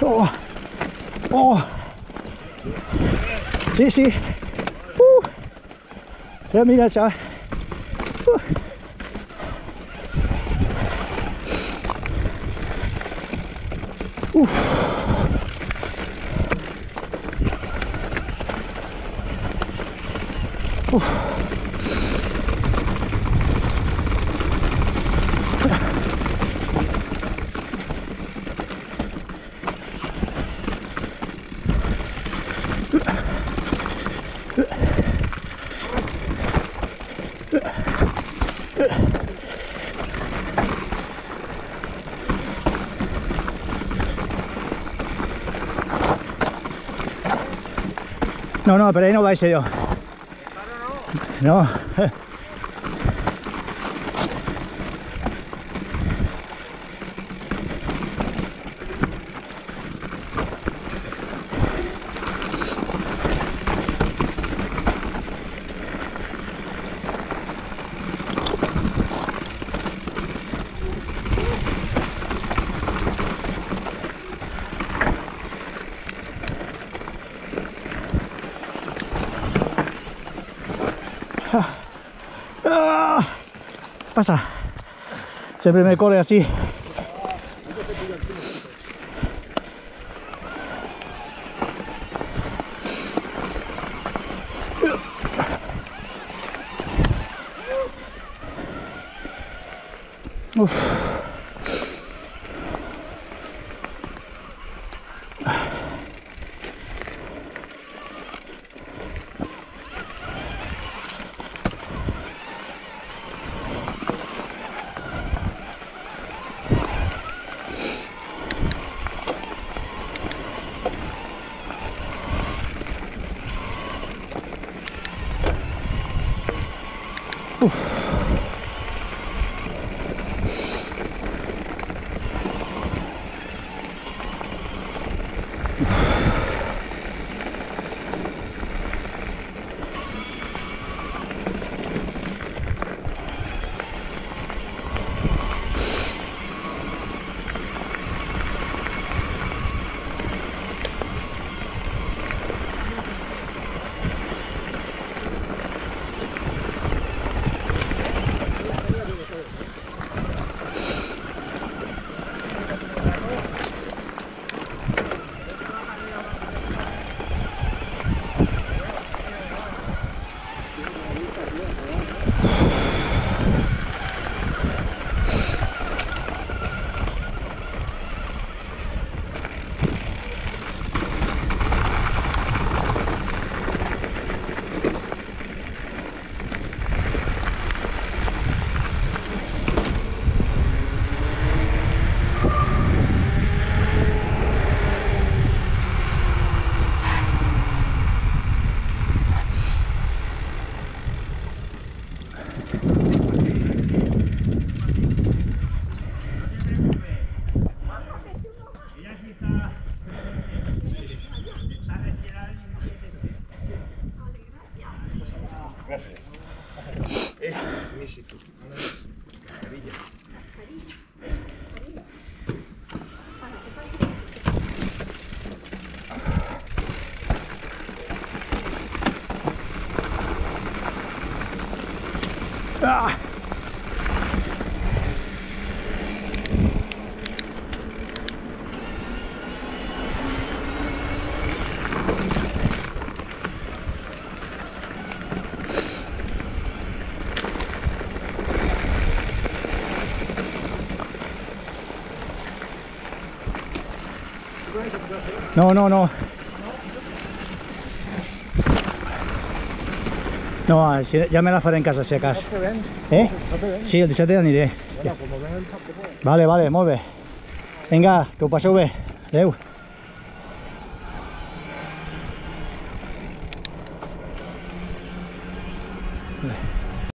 Oh. Oh. Sì, sì. Uh. 3000 già. Uh. Uh. Uh. No, no, pero ahí no vais yo. No. Pasa. Siempre me corre así. Uf. Whew. Ah. No, no, no. No, ya me la faré en casa si acaso. Eh? Sí, el dissabte aniré. Vale, vale, molt bé. Vinga, que ho passeu bé. Adéu.